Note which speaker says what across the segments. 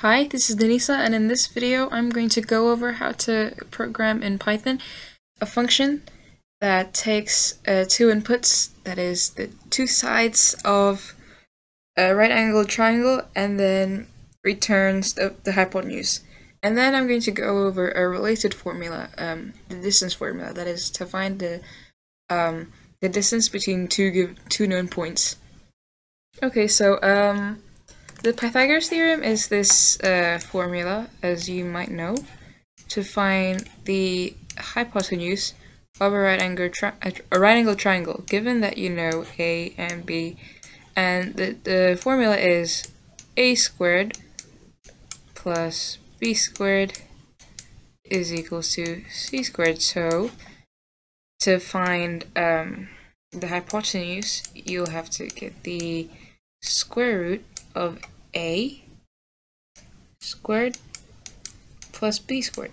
Speaker 1: Hi, this is Denisa and in this video I'm going to go over how to program in Python a function that takes uh, two inputs, that is the two sides of a right angled triangle and then returns the, the hypotenuse. And then I'm going to go over a related formula, um, the distance formula, that is to find the um, the distance between two give two known points. Okay, so um, the Pythagoras theorem is this uh, formula, as you might know, to find the hypotenuse of a right angle a right angle triangle, given that you know a and b, and the the formula is a squared plus b squared is equals to c squared. So to find um, the hypotenuse, you'll have to get the square root of a squared plus b squared.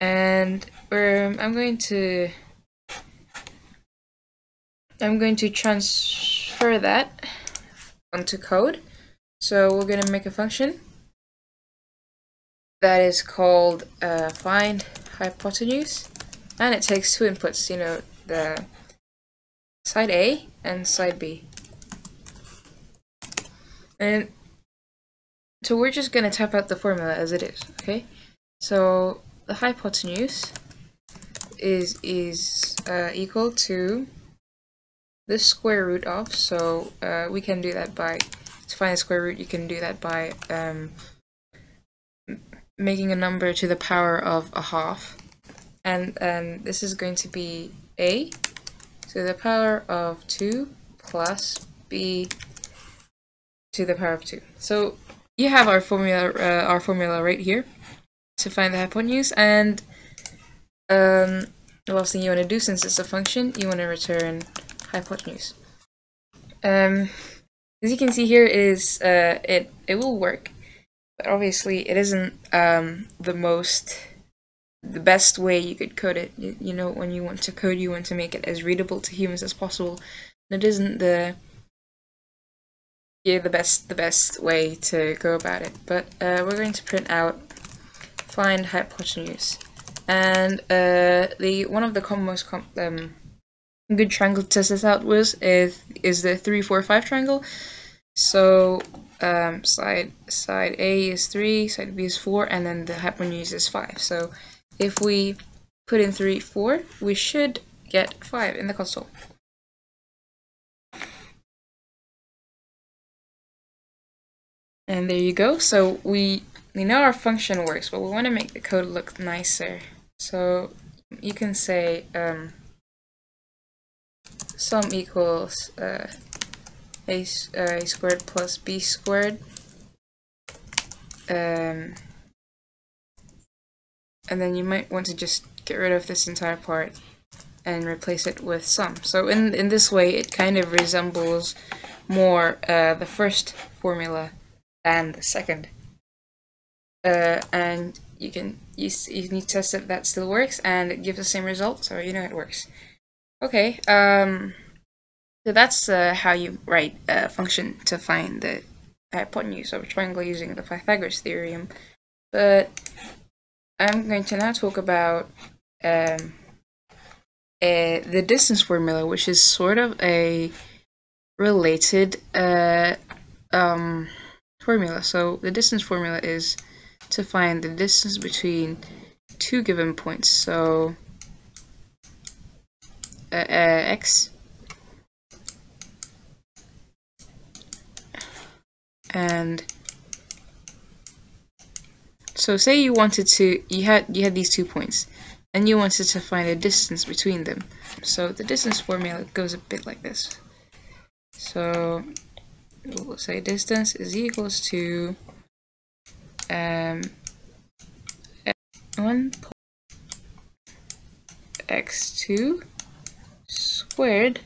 Speaker 1: And um, I'm going to I'm going to transfer that onto code. So we're going to make a function that is called uh, find hypotenuse and it takes two inputs, you know, the side A and side B. And so we're just going to type out the formula as it is, okay? So the hypotenuse is is uh, equal to the square root of, so uh, we can do that by, to find the square root, you can do that by um, making a number to the power of a half. And, and this is going to be a to the power of 2 plus b to the power of 2. So you have our formula, uh, our formula right here to find the hypotenuse, and um, the last thing you want to do, since it's a function, you want to return hypotenuse. Um, as you can see here, is uh, it it will work, but obviously it isn't um, the most the best way you could code it. You, you know, when you want to code, you want to make it as readable to humans as possible. It isn't the the best the best way to go about it. But uh, we're going to print out find hypotenuse, and uh, the one of the most com um, good triangle to test this out was is is the three four five triangle. So um, side side A is three, side B is four, and then the hypotenuse is five. So if we put in three four, we should get five in the console. And there you go. So we we know our function works, but we want to make the code look nicer. So you can say um, sum equals uh, a, uh, a squared plus b squared. Um, and then you might want to just get rid of this entire part and replace it with sum. So in, in this way, it kind of resembles more uh, the first formula and the second. Uh, and you can you, you need to test if that still works and it gives the same result, so you know it works. Okay, um, so that's uh, how you write a function to find the hypotenuse of a triangle using the Pythagoras theorem. But I'm going to now talk about um, uh, the distance formula, which is sort of a related uh, um, formula. So the distance formula is to find the distance between two given points. So uh, uh, x and so say you wanted to you had you had these two points and you wanted to find a distance between them. So the distance formula goes a bit like this. So we'll say distance is equals to um, 1 x2 squared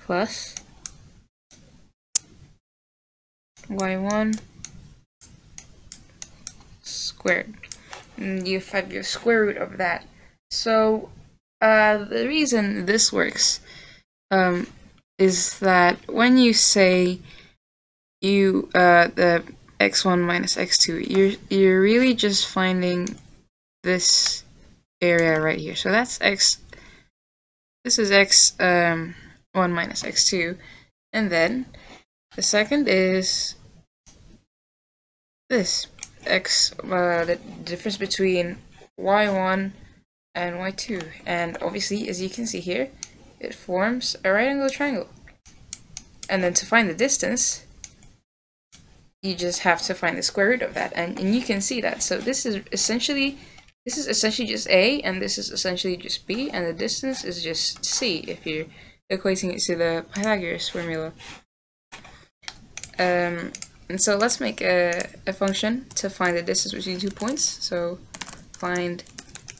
Speaker 1: plus y1 squared. And you have your square root of that. So uh, the reason this works um, is that when you say you uh, the x1 minus x2, you're you're really just finding this area right here. So that's x. This is x um, 1 minus x2, and then the second is this x uh, the difference between y1 and y2 and obviously as you can see here it forms a right angle triangle. And then to find the distance you just have to find the square root of that. And, and you can see that. So this is essentially this is essentially just a and this is essentially just b and the distance is just c if you're equating it to the Pythagoras formula. Um, and so let's make a, a function to find the distance between two points. So find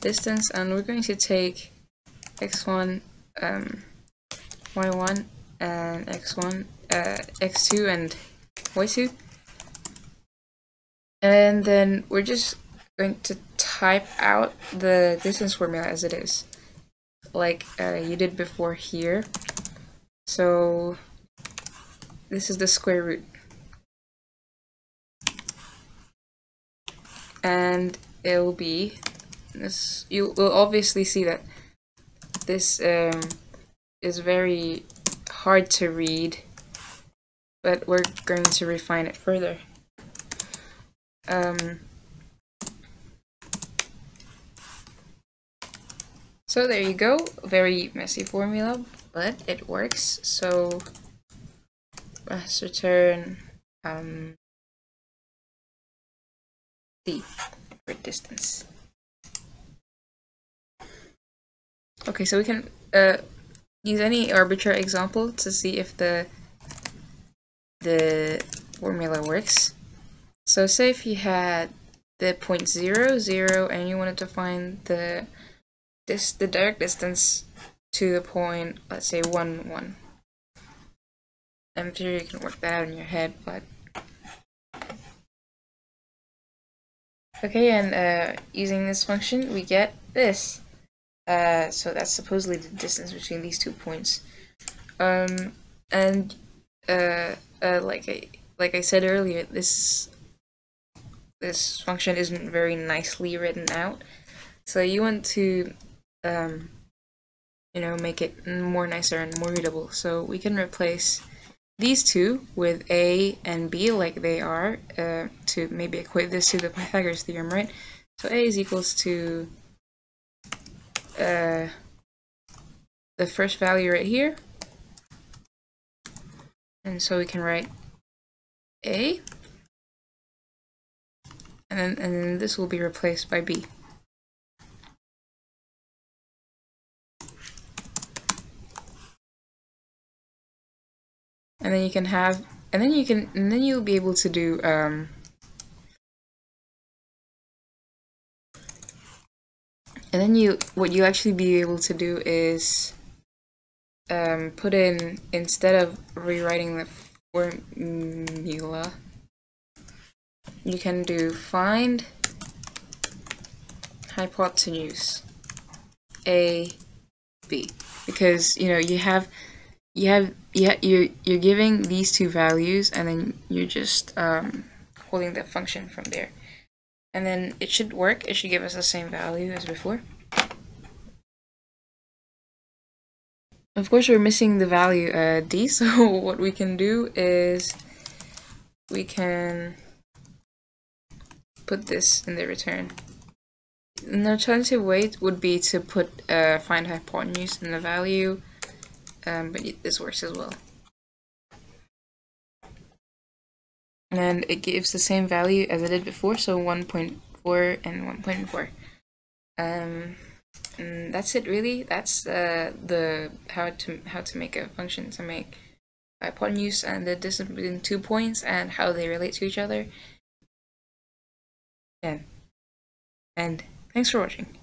Speaker 1: distance and we're going to take x1 um, y1 and x1 uh, x2 and y2 and then we're just going to type out the distance formula as it is like uh, you did before here. So this is the square root. And it will be this you will obviously see that this um, is very hard to read but we're going to refine it further. Um, so there you go. Very messy formula but it works. So let's return um, d distance Okay, so we can uh, use any arbitrary example to see if the the formula works. So say if you had the point zero zero and you wanted to find the this the direct distance to the point let's say one one. I'm sure you can work that out in your head, but okay, and uh, using this function we get this. Uh, so that's supposedly the distance between these two points. Um, and uh, uh, like I like I said earlier, this this function isn't very nicely written out. So you want to, um, you know, make it more nicer and more readable. So we can replace these two with a and b like they are uh, to maybe equate this to the Pythagoras theorem, right? So a is equals to uh, the first value right here. And so we can write A. And then, and then this will be replaced by B. And then you can have, and then you can, and then you'll be able to do, um, and then you what you actually be able to do is um, put in instead of rewriting the formula you can do find hypotenuse a b. Because you know you have you have yeah you're you're giving these two values and then you're just um, holding the function from there and then it should work. It should give us the same value as before. Of course, we're missing the value uh, d, so what we can do is we can put this in the return. An alternative way would be to put uh, find hypotenuse in the value, um, but this works as well. And it gives the same value as it did before, so 1.4 and 1.4. Um, and that's it really. That's uh, the how to how to make a function to make hypotenuse and the distance between two points and how they relate to each other. Yeah. And thanks for watching.